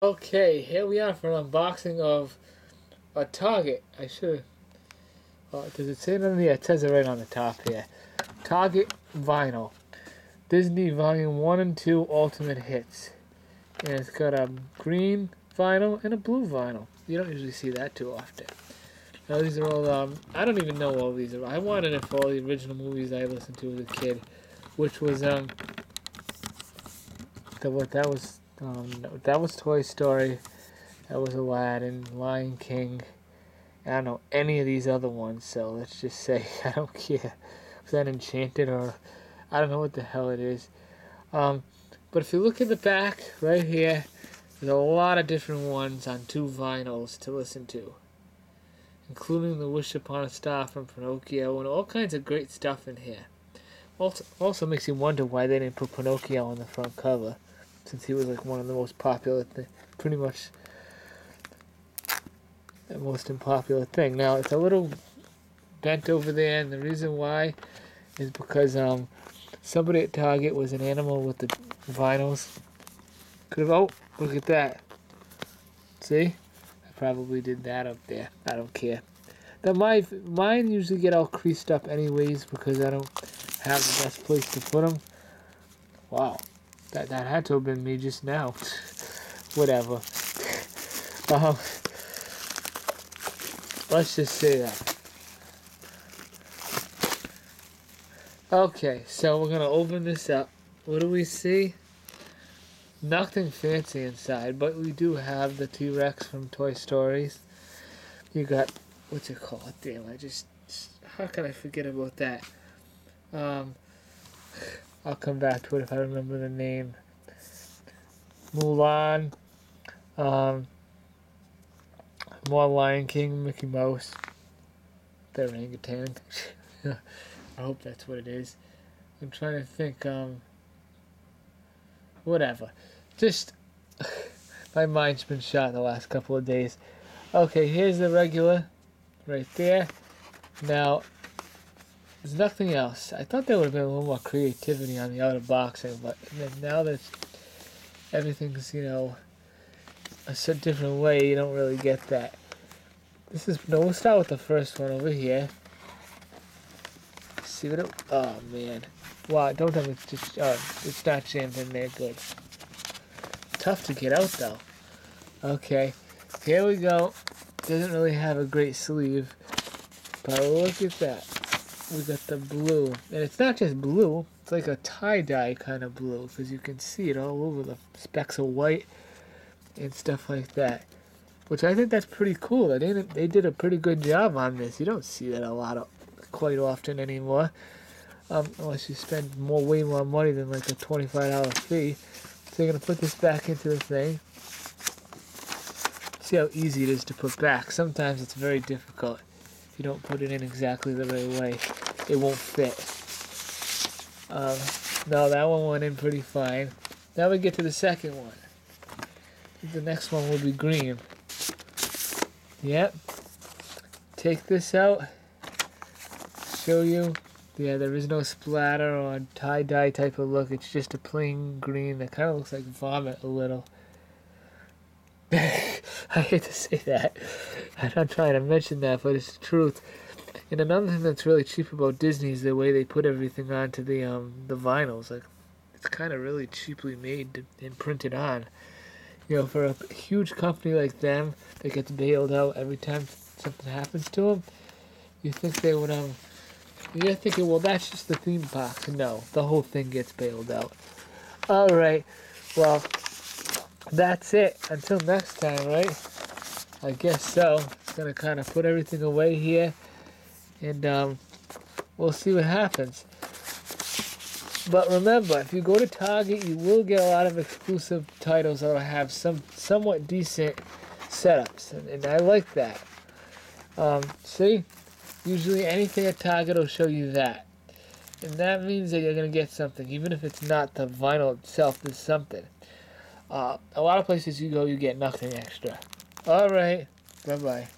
Okay, here we are for an unboxing of a Target. I should. Oh, does it say it on the? It says it right on the top here. Target vinyl, Disney Volume One and Two Ultimate Hits, and it's got a green vinyl and a blue vinyl. You don't usually see that too often. Now these are all. Um, I don't even know all these are. I wanted it for all the original movies I listened to as a kid, which was um. The what that was um, that was Toy Story. That was Aladdin, Lion King. I don't know any of these other ones, so let's just say I don't care. Was that Enchanted or I don't know what the hell it is. Um, but if you look in the back, right here, there's a lot of different ones on two vinyls to listen to, including the Wish Upon a Star from Pinocchio and all kinds of great stuff in here. Also, also makes you wonder why they didn't put Pinocchio on the front cover since he was like one of the most popular, th- pretty much the most unpopular thing. Now it's a little bent over there, and the reason why is because um somebody at Target was an animal with the vinyls. Could have oh look at that. See, I probably did that up there. I don't care. Now my mine usually get all creased up anyways because I don't have the best place to put them. Wow. That that had to have been me just now. Whatever. um, let's just say that. Okay, so we're gonna open this up. What do we see? Nothing fancy inside, but we do have the T-Rex from Toy Stories. You got what's it called? Damn, I just how can I forget about that? Um, I'll come back to it if I remember the name. Mulan. Um, more Lion King, Mickey Mouse. The orangutan. I hope that's what it is. I'm trying to think. Um, whatever. Just my mind's been shot the last couple of days. Okay, here's the regular, right there. Now there's nothing else. I thought there would have been a little more creativity on the outer boxing, but now that everything's, you know, a different way, you don't really get that. This is, no, we'll start with the first one over here. See what it, oh man. Wow, don't tell me it's just, oh, it's not jammed in there good. Tough to get out though. Okay, here we go. Doesn't really have a great sleeve, but look at that we got the blue. And it's not just blue, it's like a tie-dye kind of blue because you can see it all over the specks of white and stuff like that. Which I think that's pretty cool. They did, they did a pretty good job on this. You don't see that a lot of, quite often anymore. Um, unless you spend more, way more money than like a $25 fee. So you're going to put this back into the thing. See how easy it is to put back. Sometimes it's very difficult you don't put it in exactly the right way, it won't fit. Um, no, that one went in pretty fine. Now we get to the second one. The next one will be green. Yep. Take this out. Show you. Yeah, there is no splatter or tie-dye type of look. It's just a plain green that kind of looks like vomit a little. I hate to say that. I'm not trying to mention that, but it's the truth. And another thing that's really cheap about Disney is the way they put everything onto the um the vinyls. Like it's kind of really cheaply made and printed on. You know, for a huge company like them that gets bailed out every time something happens to them, you think they would um. You're thinking, well, that's just the theme park. No, the whole thing gets bailed out. All right. Well, that's it. Until next time, right? I guess so. It's gonna kind of put everything away here, and um, we'll see what happens. But remember, if you go to Target, you will get a lot of exclusive titles that will have some somewhat decent setups, and, and I like that. Um, see, usually anything at Target will show you that, and that means that you're gonna get something, even if it's not the vinyl itself. There's something. Uh, a lot of places you go, you get nothing extra. Alright. Bye bye.